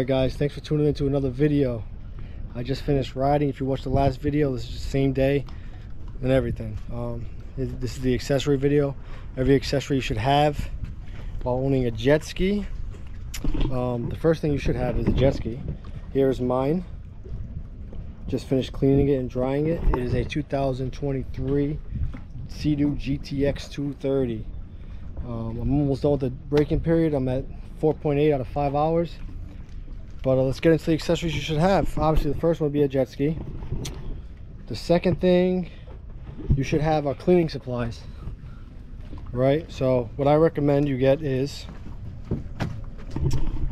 Alright guys, thanks for tuning in to another video. I just finished riding. If you watched the last video, this is the same day and everything. Um, this is the accessory video. Every accessory you should have while owning a jet ski. Um, the first thing you should have is a jet ski. Here's mine. Just finished cleaning it and drying it. It is a 2023 Sea-Doo GTX 230. Um, I'm almost done with the braking period. I'm at 4.8 out of 5 hours. But uh, let's get into the accessories you should have. Obviously, the first one would be a jet ski. The second thing you should have are cleaning supplies. Right? So, what I recommend you get is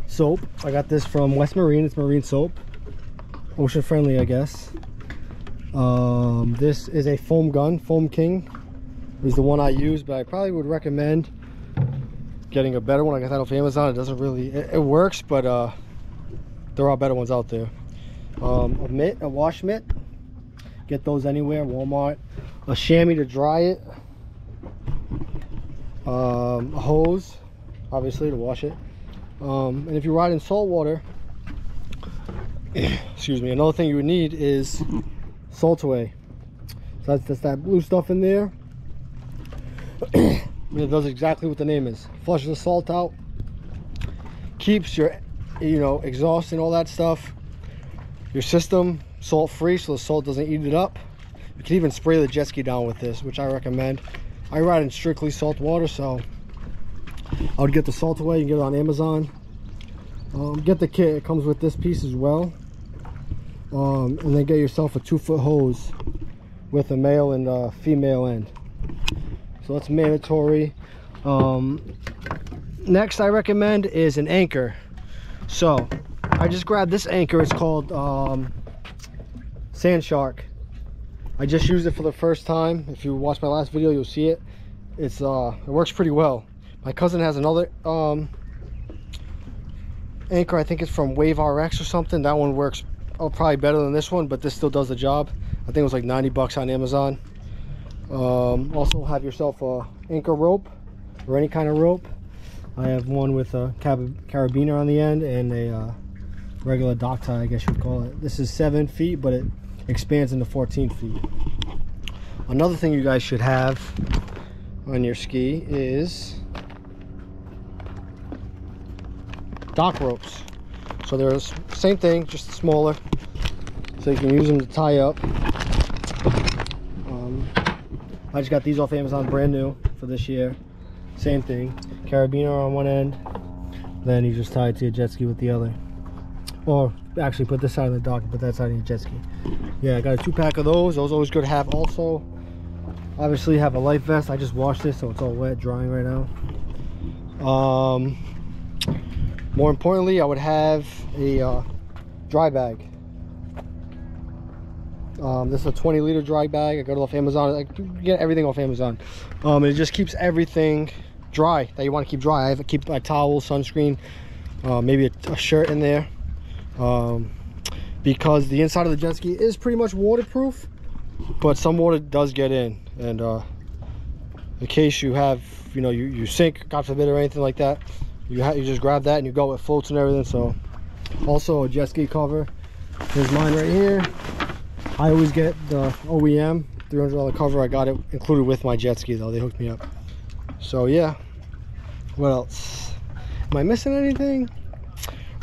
soap. I got this from West Marine. It's marine soap. Ocean friendly, I guess. Um, this is a foam gun. Foam King is the one I use, but I probably would recommend getting a better one. I got that off Amazon. It doesn't really, it, it works, but uh, there are better ones out there. Um, a mitt, a wash mitt. Get those anywhere, Walmart. A chamois to dry it. Um, a hose, obviously, to wash it. Um, and if you ride in salt water, excuse me, another thing you would need is salt away. So that's, that's that blue stuff in there. it does exactly what the name is. Flushes the salt out. Keeps your, you know, exhaust and all that stuff. Your system salt free so the salt doesn't eat it up. You can even spray the jet ski down with this, which I recommend. I ride in strictly salt water, so I would get the salt away. You can get it on Amazon. Um, get the kit. It comes with this piece as well. Um, and then get yourself a two foot hose with a male and a female end. So that's mandatory. Um, next I recommend is an anchor. So I just grabbed this anchor. It's called um, Sand Shark. I just used it for the first time. If you watch my last video, you'll see it. It's uh, it works pretty well. My cousin has another um, anchor. I think it's from Wave RX or something. That one works oh, probably better than this one, but this still does the job. I think it was like 90 bucks on Amazon. Um, also have yourself a anchor rope or any kind of rope. I have one with a carabiner on the end and a uh, regular dock tie, I guess you'd call it. This is seven feet, but it expands into 14 feet. Another thing you guys should have on your ski is dock ropes. So there's same thing, just smaller. So you can use them to tie up. Um, I just got these off Amazon brand new for this year. Same thing, carabiner on one end, then you just tie it to your jet ski with the other. Or actually put this side on the dock and put that side on your jet ski. Yeah, I got a two pack of those. Those always good to have also. Obviously have a life vest. I just washed this so it's all wet, drying right now. Um, more importantly, I would have a uh, dry bag. Um, this is a 20 liter dry bag. I got it off Amazon. I get everything off Amazon. Um, it just keeps everything dry that you want to keep dry. I have to keep my towel, sunscreen, uh, maybe a, a, shirt in there. Um, because the inside of the jet ski is pretty much waterproof, but some water does get in. And uh, in case you have, you know, you, you sink, God forbid, or anything like that, you, you just grab that and you go with floats and everything so also a jet ski cover here's mine right here i always get the oem 300 dollar cover i got it included with my jet ski though they hooked me up so yeah. What else? Am i missing anything?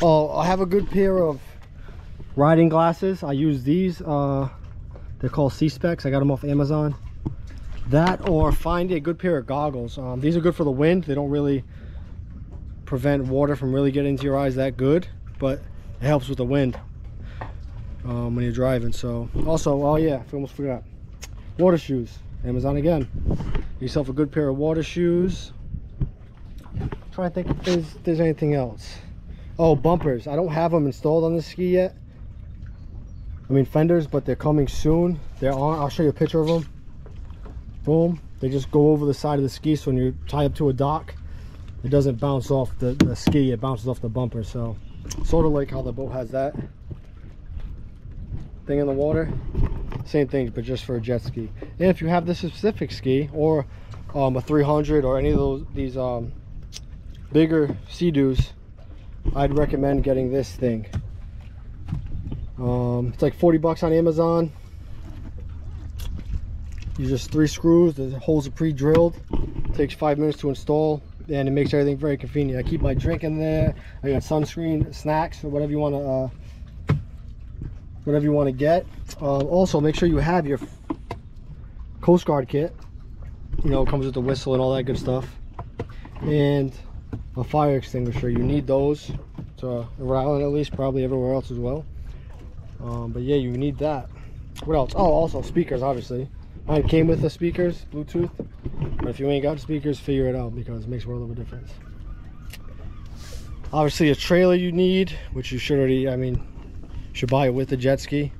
Oh i have a good pair of riding glasses. I use these uh they're called SeaSpecs. I got them off amazon. That or find a good pair of goggles. Um, these are good for the wind. They don't really prevent water from really getting into your eyes that good but it helps with the wind um, when you're driving. So also oh yeah I almost forgot. Water shoes. Amazon again yourself a good pair of water shoes. Trying to think if there's, if there's anything else. Oh bumpers. I don't have them installed on this ski yet. I mean fenders but they're coming soon. They're on I'll show you a picture of them boom. They just go over the side of the ski so when you tie up to a dock it doesn't bounce off the, the ski it bounces off the bumper so. Sort of like how the boat has that thing in the water same thing but just for a jet ski and if you have this specific ski or um, a 300 or any of those these um, bigger Sea-Doos I'd recommend getting this thing. Um, it's like 40 bucks on Amazon. You just three screws, the holes are pre-drilled. Takes five minutes to install and it makes everything very convenient. I keep my drink in there. I got sunscreen, snacks, or whatever you want to uh, whatever you want to get. Um, also, make sure you have your Coast Guard kit. You know, comes with the whistle and all that good stuff. And a fire extinguisher. You need those to Rhode Island at least, probably everywhere else as well. Um, but yeah, you need that. What else? Oh, also speakers, obviously. Mine came with the speakers, Bluetooth. But if you ain't got speakers, figure it out because it makes a world of a difference. Obviously, a trailer you need, which you should already, I mean, should buy it with the jet ski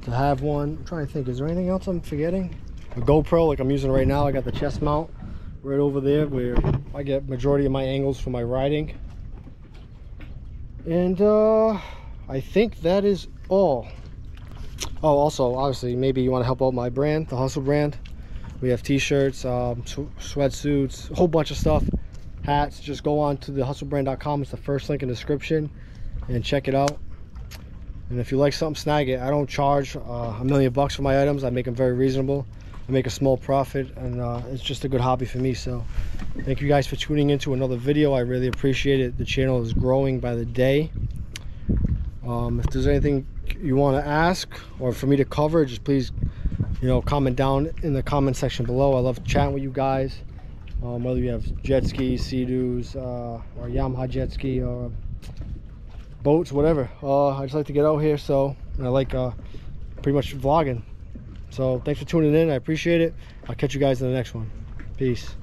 to have one. I'm trying to think, is there anything else I'm forgetting? A GoPro, like I'm using right now. I got the chest mount right over there where I get majority of my angles for my riding. And uh, I think that is all. Oh, also, obviously, maybe you want to help out my brand, the Huscle brand. We have t-shirts, um, sweatsuits, a whole bunch of stuff, hats. Just go on to the husclebrand.com. It's the first link in the description and check it out. And if you like something, snag it. I don't charge uh, a million bucks for my items. I make them very reasonable. I make a small profit and uh, it's just a good hobby for me. So thank you guys for tuning into another video. I really appreciate it. The channel is growing by the day. Um, if there's anything you want to ask or for me to cover, just please, you know, comment down in the comment section below. I love chatting with you guys. Um, whether you have jet skis, Sea-Doos, uh, or Yamaha jet ski, or boats, whatever. Uh, I just like to get out here, so I like uh, pretty much vlogging. So thanks for tuning in. I appreciate it. I'll catch you guys in the next one. Peace.